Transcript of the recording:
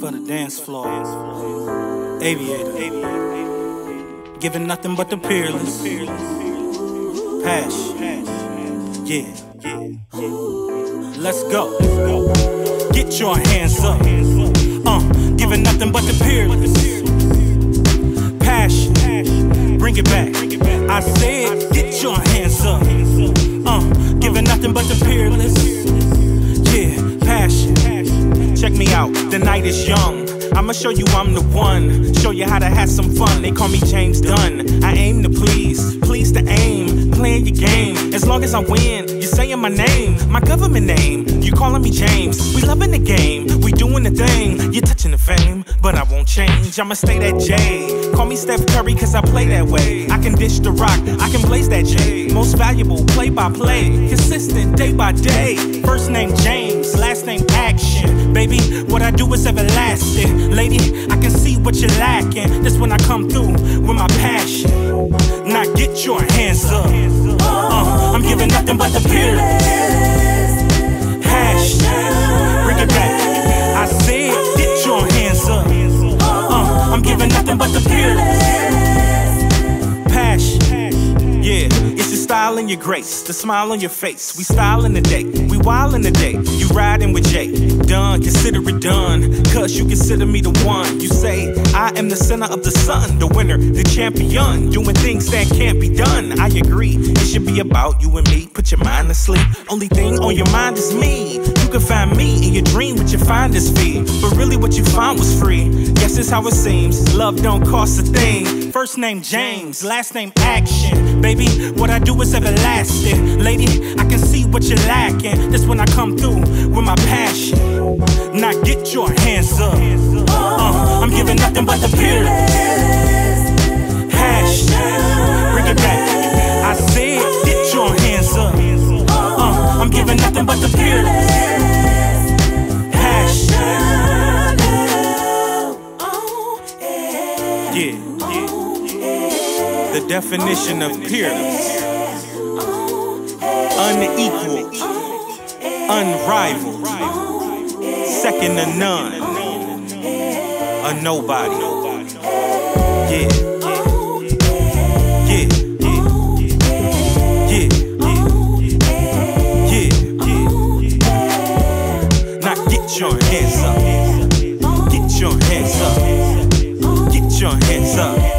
for the dance floor. Aviator. Giving nothing but the peerless. Passion. Yeah. Let's go. Get your hands up. Uh, giving nothing but the peerless. Passion. Bring it back. I said, get your hands night is young. I'ma show you I'm the one. Show you how to have some fun. They call me James Dunn. I aim to please, please to aim. Playing your game. As long as I win, you're saying my name, my government name. You calling me James. We loving the game, we doing the thing. You're touching the fame, but I won't change. I'ma stay that J. Call me Steph Curry, cause I play that way. I can dish the rock, I can blaze that J. Most valuable, play by play. Consistent, day by day. First name James, last name Action. Baby, what I do is everlasting. Lady, I can see what you're lacking. That's when I come through with my passion. Now get your hands up. Uh, I'm giving nothing but the peerless. It's your grace, the smile on your face. We styling the day, we wildin' the day. You riding with Jay, done, consider it done. Cause you consider me the one. You say, I am the center of the sun, the winner, the champion. Doing things that can't be done. I agree, it should be about you and me. Put your mind to sleep. Only thing on your mind is me. You can find me in your dream with your finder's fee. But really, what you find was free. Yes, it's how it seems. Love don't cost a thing. First name James, last name Action. Baby, what I do is everlasting. Lady, I can see what you're lacking. That's when I come through with my passion. Now get your hands up. Uh, I'm giving nothing but the peerless. Passion. Bring it back. I said, get your hands up. Uh, I'm giving nothing but the. Passion. Yeah, yeah. The definition of peerless. Unequaled. Unrivaled. Second to none. A nobody. Yeah. Yeah. Yeah. Yeah. Yeah. Yeah. Now get your hands up. Get your hands up. Get your hands up.